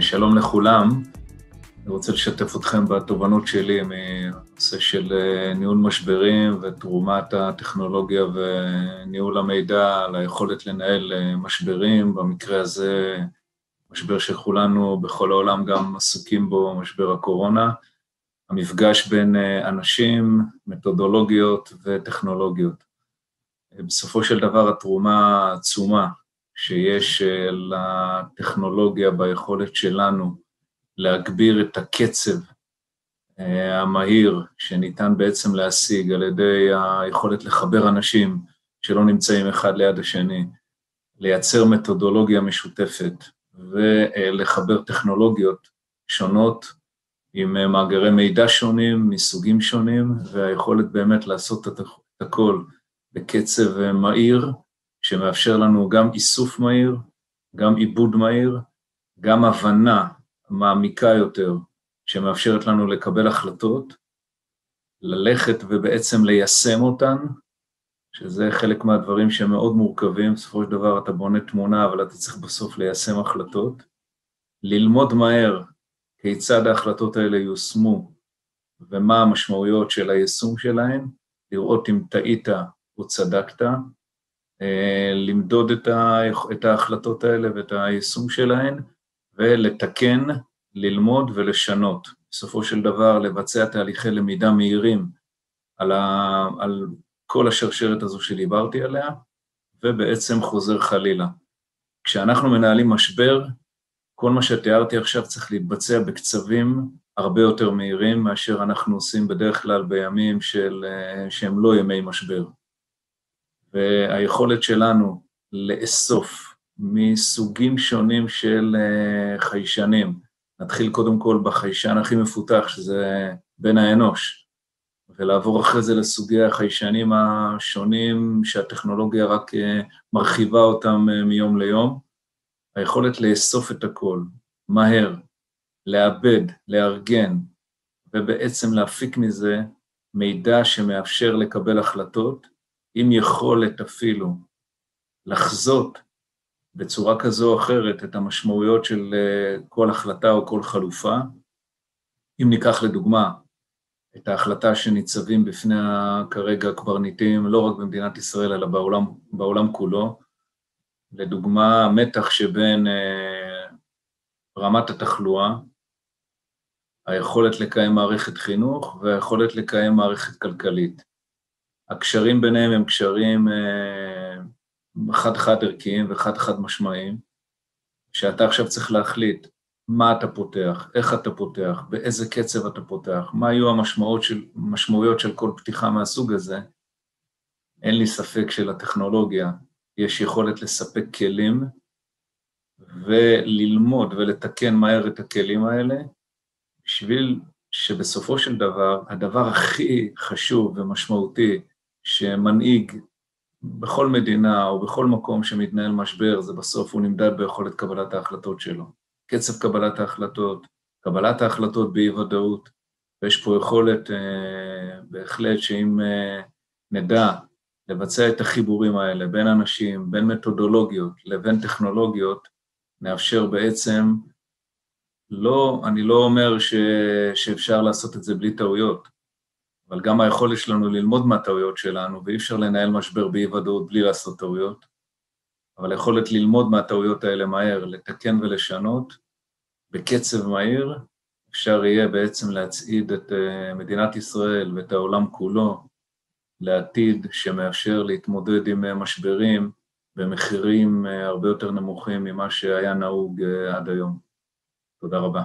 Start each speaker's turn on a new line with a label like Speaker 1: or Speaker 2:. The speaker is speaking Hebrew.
Speaker 1: שלום לכולם, אני רוצה לשתף אתכם בתובנות שלי מנושא של אה, ניהול משברים ותרומת הטכנולוגיה וניהול המידע ליכולת לנהל אה, משברים, במקרה הזה משבר שכולנו בכל העולם גם עסוקים בו, משבר הקורונה, המפגש בין אה, אנשים, מתודולוגיות וטכנולוגיות. בסופו של דבר התרומה עצומה שיש לטכנולוגיה ביכולת שלנו להגביר את הקצב אה, המהיר שניתן בעצם להשיג על ידי היכולת לחבר אנשים שלא נמצאים אחד ליד השני, לייצר מתודולוגיה משותפת ולחבר טכנולוגיות שונות עם אה, מאגרי מידע שונים, מסוגים שונים, והיכולת באמת לעשות את הכל בקצב אה, מהיר, שמאפשר לנו גם איסוף מהיר, גם עיבוד מהיר, גם הבנה מעמיקה יותר, שמאפשרת לנו לקבל החלטות, ללכת ובעצם ליישם אותן, שזה חלק מהדברים שמאוד מורכבים, בסופו של דבר אתה בונה תמונה, אבל אתה צריך בסוף ליישם החלטות, ללמוד מהר כיצד ההחלטות האלה יושמו ומה המשמעויות של היישום שלהן, לראות אם טעית או צדקת, אה, למדוד את ההחלטות האלה ואת היישום שלהן, ולתקן, ללמוד ולשנות. בסופו של דבר לבצע תהליכי למידה מהירים על, ה, על כל השרשרת הזו שדיברתי עליה, ובעצם חוזר חלילה. כשאנחנו מנהלים משבר, כל מה שתיארתי עכשיו צריך להתבצע בקצבים הרבה יותר מהירים מאשר אנחנו עושים בדרך כלל בימים של, אה, שהם לא ימי משבר. והיכולת שלנו לאסוף מסוגים שונים של אה, חיישנים. נתחיל קודם כל בחיישן הכי מפותח, שזה בן האנוש, ולעבור אחרי זה לסוגי החיישנים השונים שהטכנולוגיה רק אה, מרחיבה אותם מיום ליום. היכולת לאסוף את הכל, מהר, לעבד, לארגן, ובעצם להפיק מזה מידע שמאפשר לקבל החלטות, עם יכולת אפילו לחזות בצורה כזו או אחרת את המשמעויות של אה, כל החלטה או כל חלופה. אם ניקח לדוגמה את ההחלטה שניצבים בפני כרגע קברניטים, לא רק במדינת ישראל, אלא בעולם, בעולם כולו, לדוגמה, המתח שבין אה, רמת התחלואה, היכולת לקיים מערכת חינוך והיכולת לקיים מערכת כלכלית. הקשרים ביניהם הם קשרים אה, חד-חד ערכיים וחד-חד משמעיים, שאתה עכשיו צריך להחליט מה אתה פותח, איך אתה פותח, באיזה קצב אתה פותח, מה יהיו המשמעויות של, של כל פתיחה מהסוג הזה, אין לי ספק שלטכנולוגיה יש יכולת לספק כלים וללמוד ולתקן מהר את הכלים האלה, בשביל שבסופו של דבר, הדבר הכי חשוב ומשמעותי שמנהיג בכל מדינה או בכל מקום שמתנהל משבר, זה בסוף הוא נמדד ביכולת קבלת ההחלטות שלו. קצב קבלת ההחלטות, קבלת ההחלטות באי-ודאות, ויש פה יכולת אה, בהחלט שאם אה, נדע לבצע את החיבורים האלה בין אנשים, בין מתודולוגיות לבין טכנולוגיות, נאפשר בעצם, לא, אני לא אומר ש, שאפשר לעשות את זה בלי טעויות, אבל גם היכולת שלנו ללמוד מהטעויות שלנו, ואי אפשר לנהל משבר באי-ודאות בלי לעשות טעויות, אבל היכולת ללמוד מהטעויות האלה מהר, לתקן ולשנות, בקצב מהיר, אפשר יהיה בעצם להצעיד את אה, מדינת ישראל ואת העולם כולו לעתיד שמאפשר להתמודד עם אה, משברים במחירים אה, הרבה יותר נמוכים ממה שהיה נהוג עד היום. תודה רבה.